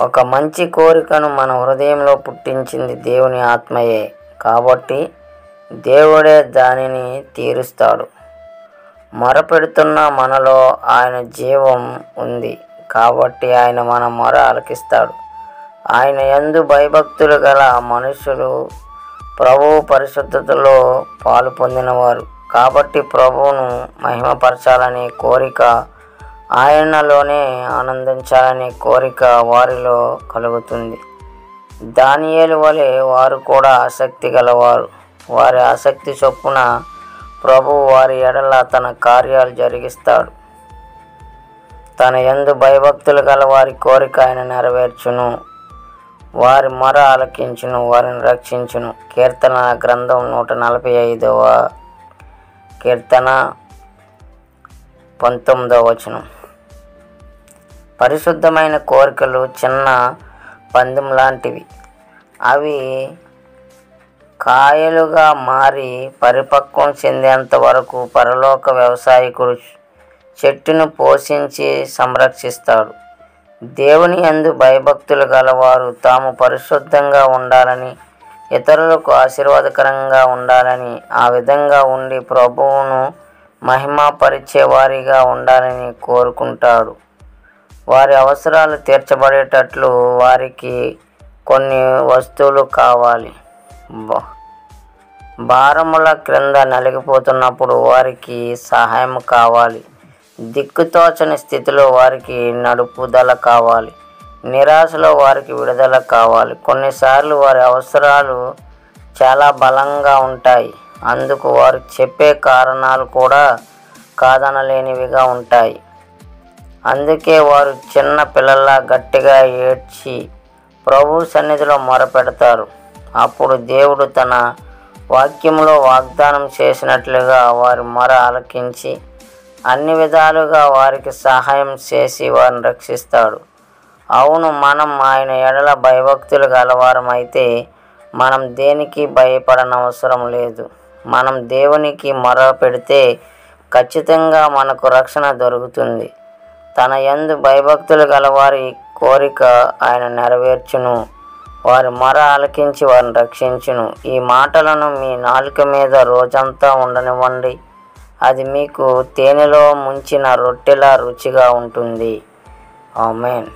ఒక మంచి కోరికను మన హృదయంలో పుట్టించింది దేవుని ఆత్మయే. కాబట్టి దేవుడే దానిని తీరుస్తాడు. మొరపెడుతున్న మనలో ఆయన జీవం ఉంది. కాబట్టి ఆయన మన మొర ఆలకిస్తాడు. ఆయన ఎందు భయభక్తులు గల మనుషులు ప్రభువు పరిశుద్ధతలో పాలు పొందినవారు. కాబట్టి ప్రభువును మహిమపరచాలనే కోరిక ఆయనలోనే ఆనందించాలనే కోరిక వారిలో కలుగుతుంది. దానియేలు వలె వారు కూడా ఆసక్తి గలవారు. వారి ఆసక్తి చొప్పున ప్రభు వారి ఎడల తన కార్యాలు జరిగిస్తాడు. తన ఎందు భయభక్తులు గల వారి కోరిక ఆయన నెరవేర్చును. వారి మొర ఆలకించును వారిని రక్షించును. కీర్తన గ్రంథం నూట నలభై ఐదవ కీర్తన పంతొమ్మిదవ వచనం. పరిశుద్ధమైన కోరికలు చిన్న పందెం లాంటివి. అవి కాయలుగా మారి పరిపక్వం చెందేంత వరకు పరలోక వ్యవసాయకుడు చెట్టును పోషించి సంరక్షిస్తాడు. దేవుని యందు భయభక్తులు గలవారు తాము పరిశుద్ధంగా ఉండాలని ఇతరులకు ఆశీర్వాదకరంగా ఉండాలని ఆ విధంగా ఉండి ప్రభువును మహిమాపరిచేవారిగా ఉండాలని కోరుకుంటాడు. వారి అవసరాలు తీర్చబడేటట్లు వారికి కొన్ని వస్తువులు కావాలి. భారముల క్రింద నలిగిపోతున్నప్పుడు వారికి సహాయం కావాలి. దిక్కుతోచని స్థితిలో వారికి నడుపుదల కావాలి. నిరాశలో వారికి విడుదల కావాలి. కొన్నిసార్లు వారి అవసరాలు చాలా బలంగా ఉంటాయి. అందుకు వారు చెప్పే కారణాలు కూడా కాదనలేనివిగా ఉంటాయి. అందుకే వారు చిన్న పిల్లల్లా గట్టిగా ఏడ్చి ప్రభు సన్నిధిలో మొరపెడతారు. అప్పుడు దేవుడు తన వాక్యంలో వాగ్దానం చేసినట్లుగా వారి మొర ఆలకించి అన్ని విధాలుగా వారికి సహాయం చేసి వారిని రక్షిస్తాడు. అవును మనం ఆయన ఎడల భయభక్తులు గలవారమైతే మనం దేనికి భయపడనవసరం లేదు. మనం దేవునికి మొర పెడితే ఖచ్చితంగా మనకు రక్షణ దొరుకుతుంది. తన యందు భయభక్తులు గలవారి కోరిక ఆయన నెరవేర్చును. వారి మొర ఆలకించి వారిని రక్షించును. ఈ మాటలను మీ నాలుక మీద రోజంతా ఉండనివ్వండి. అది మీకు తేనెలో ముంచిన రొట్టెలా రుచిగా ఉంటుంది. ఆమెన్.